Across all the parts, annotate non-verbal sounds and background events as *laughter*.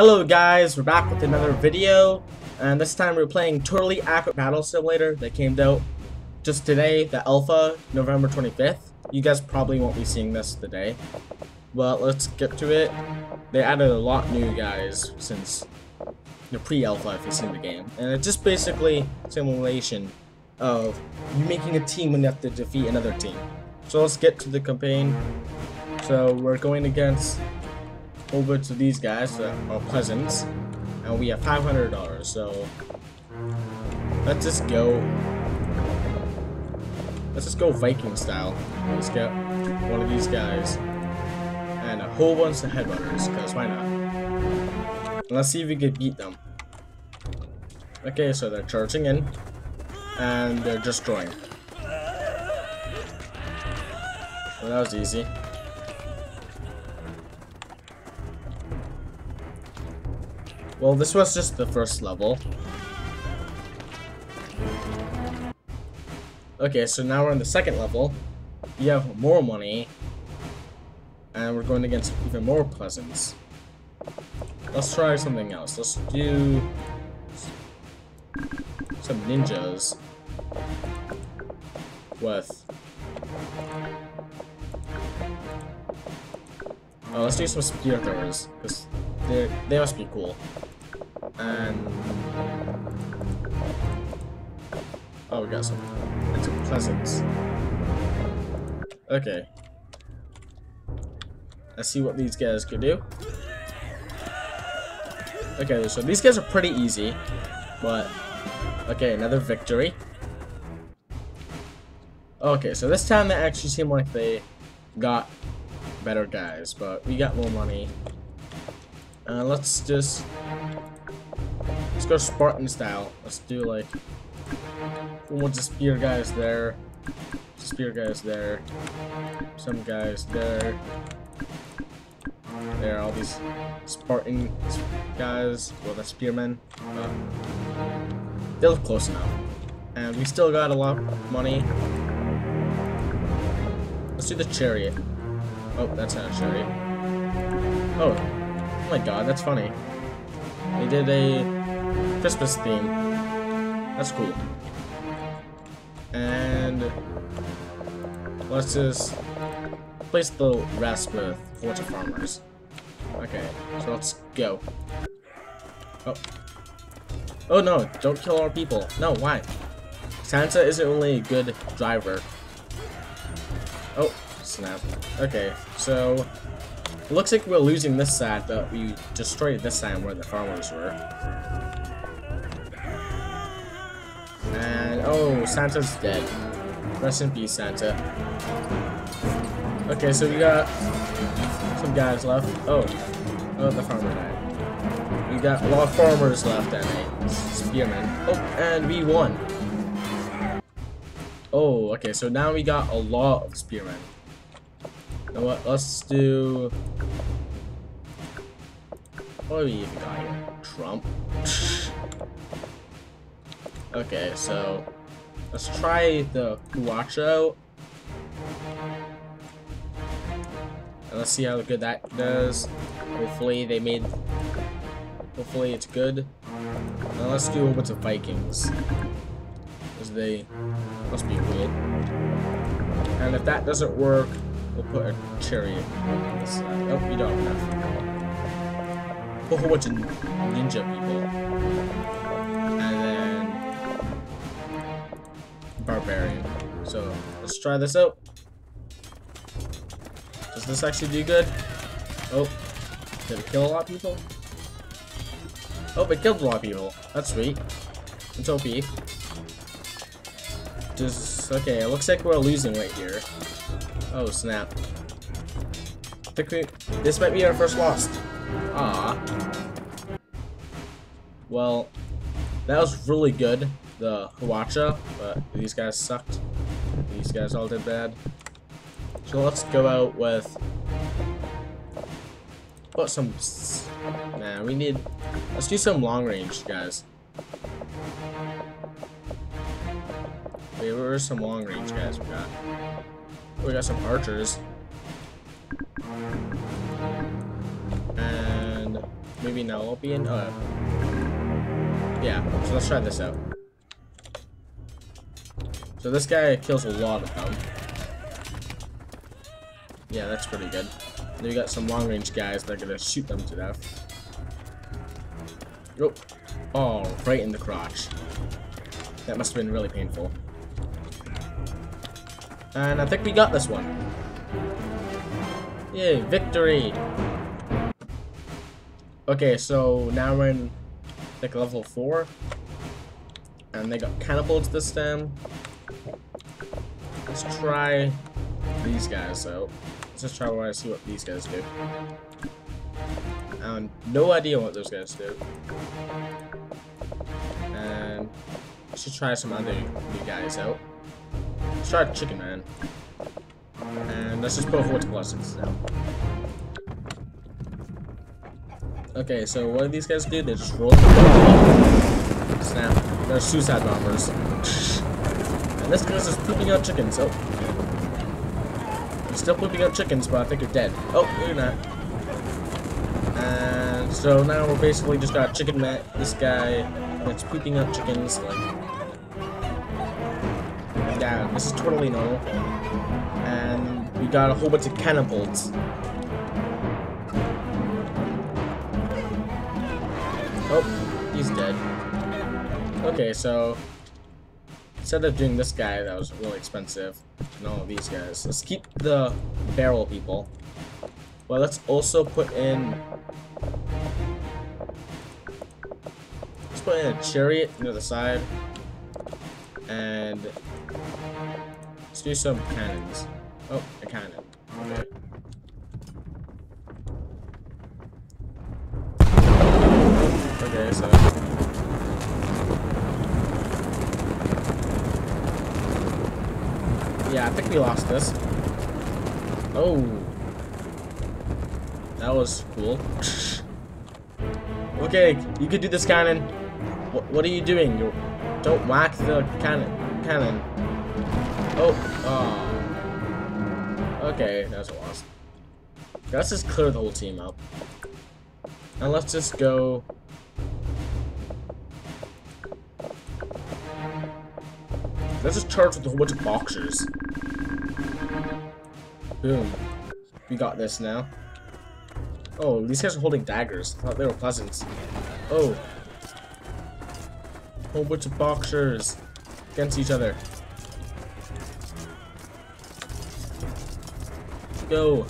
Hello guys, we're back with another video, and this time we're playing Totally Accurate Battle Simulator that came out just today, the alpha, November 25th. You guys probably won't be seeing this today, but let's get to it. They added a lot new guys since the pre-alpha if you've seen the game, and it's just basically simulation of you making a team when you have to defeat another team. So let's get to the campaign. So we're going against over to these guys that are peasants, and we have $500. So let's just go. Let's just go Viking style. Let's get one of these guys and a whole bunch of headrunners, because why not? And let's see if we can beat them. Okay, so they're charging in, and they're destroying. Well, that was easy. Well, this was just the first level. Okay, so now we're on the second level. We have more money. And we're going against even more peasants. Let's try something else. Let's do some ninjas with Oh, let's do some spear throwers, because they must be cool. And oh, we got some some pleasants. Okay. Let's see what these guys can do. Okay, so these guys are pretty easy, but okay, another victory. Okay, so this time they actually seem like they got better guys, but we got more money. Uh, let's just let's go Spartan style. Let's do like we'll just spear guys there, spear guys there, some guys there. There are all these Spartan guys, well the spearmen. Uh, they look close enough. And we still got a lot of money. Let's do the chariot. Oh, that's not a chariot. Oh. oh my god, that's funny. They did a Christmas theme. That's cool. And let's just place the rest with Fortune Farmers. Okay, so let's go. Oh. Oh no, don't kill our people. No, why? Santa isn't really a good driver. Oh, snap. Okay, so looks like we're losing this side, but we destroyed this side where the farmers were. And oh, Santa's dead. Rest in peace, Santa. Okay, so we got some guys left. Oh, oh, the farmer died. We got a lot of farmers left and a spearman. Oh, and we won. Oh, okay, so now we got a lot of spearmen. Know what? Let's do. What do we even got here? Trump. *laughs* okay, so let's try the Hwacha. And let's see how good that does. Hopefully they made. Hopefully it's good. Now let's do a bunch of Vikings. Because they must be cool. And if that doesn't work, We'll put a chariot on this side. Oh, we don't have. A whole bunch of ninja people. And then... Barbarian. So, let's try this out. Does this actually do good? Oh. Did it kill a lot of people? Oh, it killed a lot of people. That's sweet. It's OP. Just, okay, it looks like we're losing right here. Oh, snap. This might be our first loss. Ah. Well, that was really good, the Hwacha, but these guys sucked. These guys all did bad. So let's go out with... Put some... Nah, we need... Let's do some long range, guys. Wait, where are some long range guys we got? We got some archers. And maybe now won't be in. Oh, yeah. So let's try this out. So this guy kills a lot of them. Yeah, that's pretty good. Then you got some long range guys that are gonna shoot them to death. Oh, oh, right in the crotch. That must have been really painful. And I think we got this one. Yay, victory! Okay, so now we're in like level 4. And they got cannibals this time. Let's try these guys out. Let's just try to see what these guys do. I no idea what those guys do. And let's just try some other new guys out. Let's try Chicken Man. And let's just put Horse Blessings now. Okay, so what do these guys do? They just roll Snap. They're suicide bombers. and this guy's just pooping out chickens. Oh. You're still pooping out chickens, but I think you're dead. Oh, you're not. And so now we're basically just got Chicken Man, this guy that's pooping out chickens, like this is totally normal. And we got a whole bunch of cannibals. Oh, he's dead. Okay, so instead of doing this guy that was really expensive, and all of these guys, let's keep the barrel people. Well, let's also put in... Let's put in a chariot near the side. And... Let's do some cannons. Oh, a cannon. Okay. Okay, so... Yeah, I think we lost this. Oh. That was cool. *laughs* okay, you could do this cannon. What, what are you doing? You don't whack the cannon. Cannon. Oh. Oh. Okay, that's a loss. Let's just clear the whole team up. And let's just go... Let's just charge with a whole bunch of boxers. Boom. We got this now. Oh, these guys are holding daggers. I thought they were pleasants. Oh. Whole bunch of boxers against each other. Go.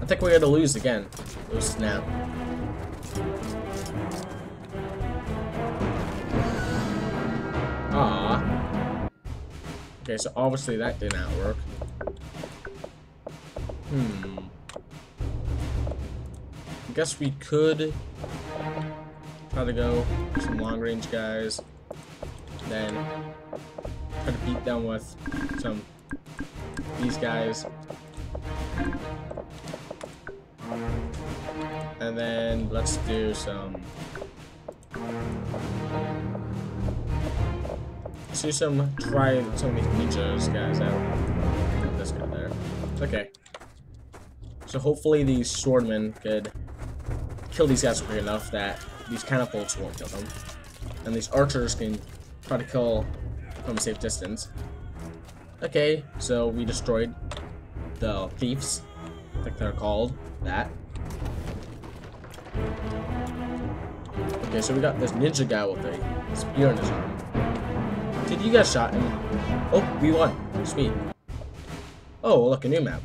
I think we're gonna lose again. Lose snap. Ah. Okay, so obviously that did not work. Hmm I guess we could try to go some long range guys. Then try to beat them with some these guys. And then let's do some let's do some try some of these ninjas guys out. This guy there. Okay. So hopefully these swordmen could kill these guys quick enough that these catapults won't kill them. And these archers can try to kill from a safe distance. Okay, so we destroyed the thieves. I think they're called that. Okay, so we got this ninja guy with a spear in his arm. Did you guys shot? Oh, we won. Sweet. Oh, look, a new map.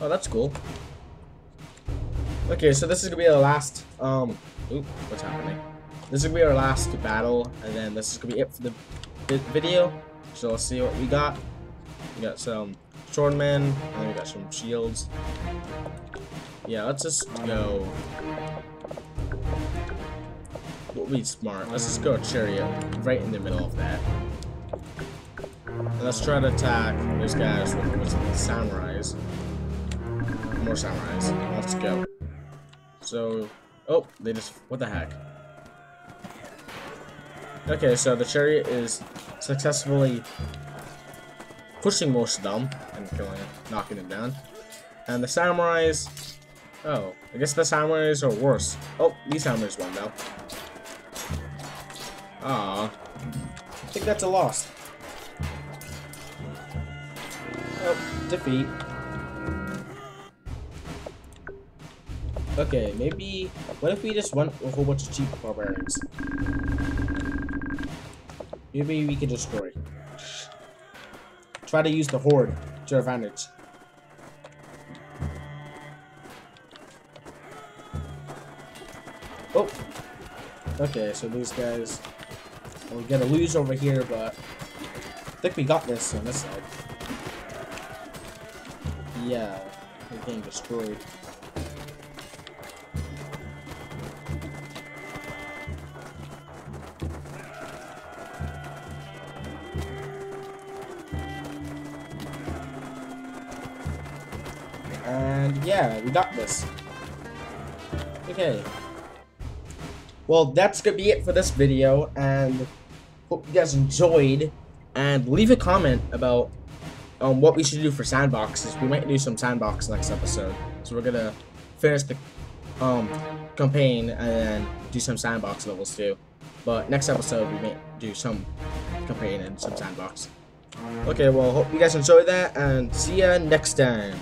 Oh, that's cool. Okay, so this is gonna be our last, um, oop, what's happening? This is gonna be our last battle, and then this is gonna be it for the video. So let's see what we got. We got some swordmen, and then we got some shields. Yeah, let's just go. We'll be smart. Let's just go chariot right in the middle of that. And let's try to attack those guys with, with samurais. More samurais. Let's go. So, oh, they just, what the heck? Okay, so the chariot is successfully pushing most of them and killing it, knocking them down. And the samurais... Oh, I guess the samurais are worse. Oh, these samurais won though. Ah, I think that's a loss. Oh, defeat. Okay, maybe... What if we just went a whole bunch of cheap barbarians? Maybe we can destroy. Try to use the horde to our advantage. Oh! Okay, so these guys... We're gonna lose over here, but... I think we got this on this side. Yeah, we're getting destroyed. And yeah, we got this. Okay. Well, that's gonna be it for this video, and hope you guys enjoyed. And leave a comment about um, what we should do for sandboxes. We might do some sandbox next episode. So we're gonna finish the um, campaign and do some sandbox levels too. But next episode we may do some campaign and some sandbox. Okay, well, hope you guys enjoyed that, and see ya next time.